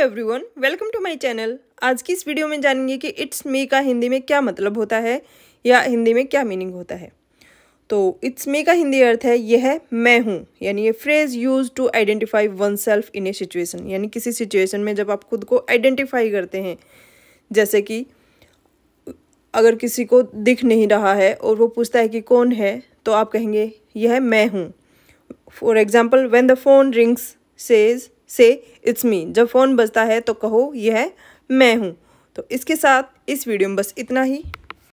Everyone welcome to my channel आज की इस वीडियो में जानेंगे कि इट्स मे का हिंदी में क्या मतलब होता है या हिंदी में क्या मीनिंग होता है। तो इट्स मे का हिंदी अर्थ है, यह है, मैं हूँ। यानी ये phrase use to identify oneself in a situation यानी किसी सिचुएशन में जब आप खुद को आइडेंटिफाई करते हैं, जैसे कि अगर किसी को दिख नहीं रहा है और वो पूछता है कि कौन है तो आप कहेंगे, यह मैं हूँ। For example when the phone rings says say it's me जब फ़ोन बजता है तो कहो, यह मैं हूँ। तो इसके साथ इस वीडियो में बस इतना ही।